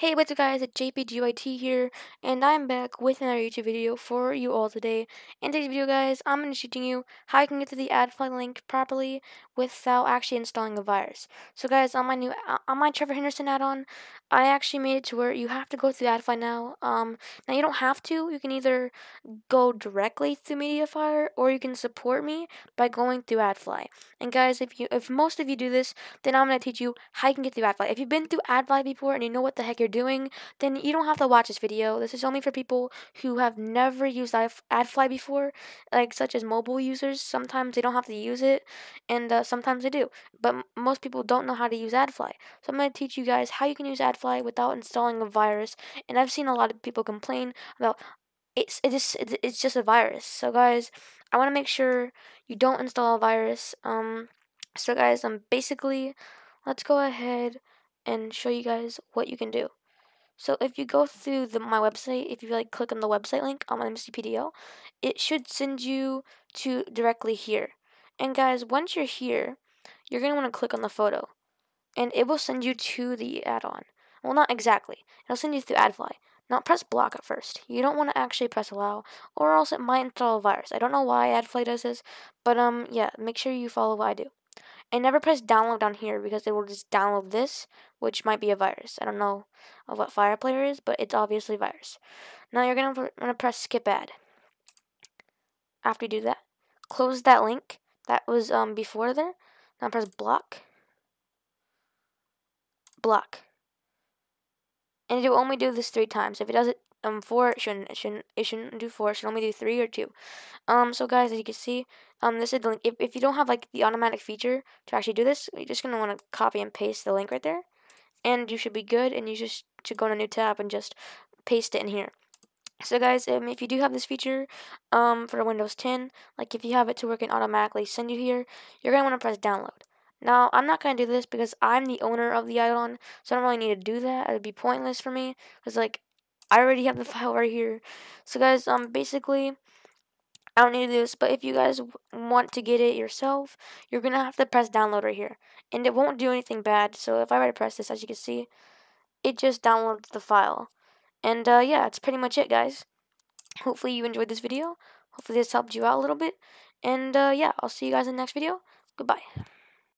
Hey, what's up guys, it's JPGYT here, and I'm back with another YouTube video for you all today. In today's video guys, I'm going to be teaching you how you can get to the AdFly link properly without actually installing a virus. So guys, on my new, uh, on my Trevor Henderson add-on, I actually made it to where you have to go through AdFly now. Um, now you don't have to, you can either go directly through Mediafire, or you can support me by going through AdFly. And guys, if you, if most of you do this, then I'm going to teach you how you can get through AdFly. If you've been through AdFly before and you know what the heck you're doing, then you don't have to watch this video. This is only for people who have never used AdFly before, like such as mobile users. Sometimes they don't have to use it, and uh, sometimes they do. But most people don't know how to use AdFly. So I'm going to teach you guys how you can use AdFly without installing a virus. And I've seen a lot of people complain about it's it is it's just a virus. So guys, I want to make sure you don't install a virus. Um, so guys, um, basically, let's go ahead and show you guys what you can do. So if you go through the, my website, if you like click on the website link on my MCPDL, it should send you to directly here. And guys, once you're here, you're going to want to click on the photo. And it will send you to the add-on. Well, not exactly. It'll send you through AdFly. Now press block at first. You don't want to actually press allow, or else it might install a virus. I don't know why AdFly does this, but um, yeah, make sure you follow what I do. And never press download down here because it will just download this, which might be a virus. I don't know what Fire Player is, but it's obviously virus. Now you're gonna gonna press skip ad. After you do that, close that link that was um before there. Now press block. Block. And it will only do this three times. If it does it um four it shouldn't it shouldn't it shouldn't do four it should only do three or two. Um so guys as you can see um this is the link. If, if you don't have like the automatic feature to actually do this you're just gonna want to copy and paste the link right there. And you should be good and you just should go in a new tab and just paste it in here. So guys um, if you do have this feature um for windows 10 like if you have it to work and automatically send you here you're gonna want to press download now, I'm not going to do this because I'm the owner of the add-on, so I don't really need to do that. It would be pointless for me because, like, I already have the file right here. So guys, um, basically, I don't need to do this, but if you guys want to get it yourself, you're going to have to press download right here. And it won't do anything bad, so if I were to press this, as you can see, it just downloads the file. And, uh, yeah, that's pretty much it, guys. Hopefully you enjoyed this video. Hopefully this helped you out a little bit. And, uh, yeah, I'll see you guys in the next video. Goodbye.